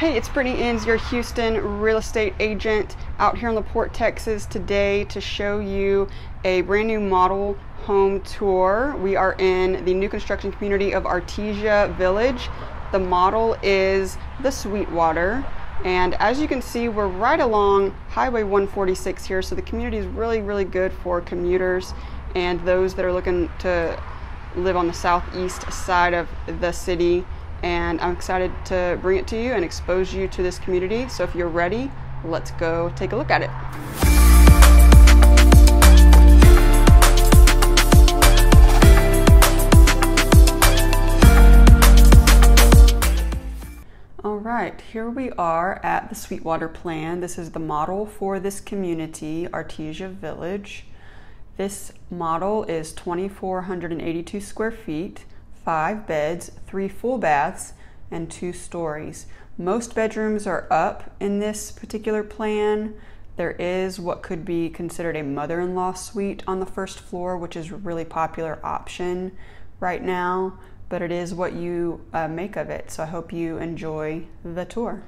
Hey, it's Brittany Inns, your Houston real estate agent out here in LaPorte, Texas today to show you a brand new model home tour. We are in the new construction community of Artesia Village. The model is the Sweetwater. And as you can see, we're right along Highway 146 here, so the community is really, really good for commuters and those that are looking to live on the southeast side of the city and I'm excited to bring it to you and expose you to this community. So if you're ready, let's go take a look at it. All right, here we are at the Sweetwater Plan. This is the model for this community, Artesia Village. This model is 2,482 square feet five beds, three full baths, and two stories. Most bedrooms are up in this particular plan. There is what could be considered a mother in law suite on the first floor, which is a really popular option right now, but it is what you uh, make of it. So I hope you enjoy the tour.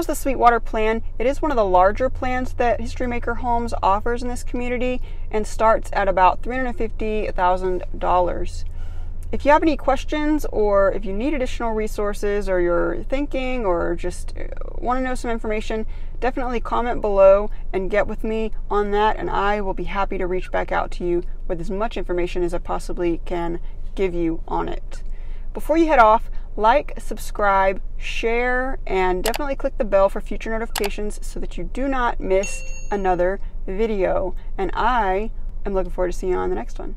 Was the Sweetwater plan. It is one of the larger plans that History Maker Homes offers in this community and starts at about $350,000. If you have any questions or if you need additional resources or you're thinking or just uh, want to know some information, definitely comment below and get with me on that, and I will be happy to reach back out to you with as much information as I possibly can give you on it. Before you head off, like, subscribe, share, and definitely click the bell for future notifications so that you do not miss another video. And I am looking forward to seeing you on the next one.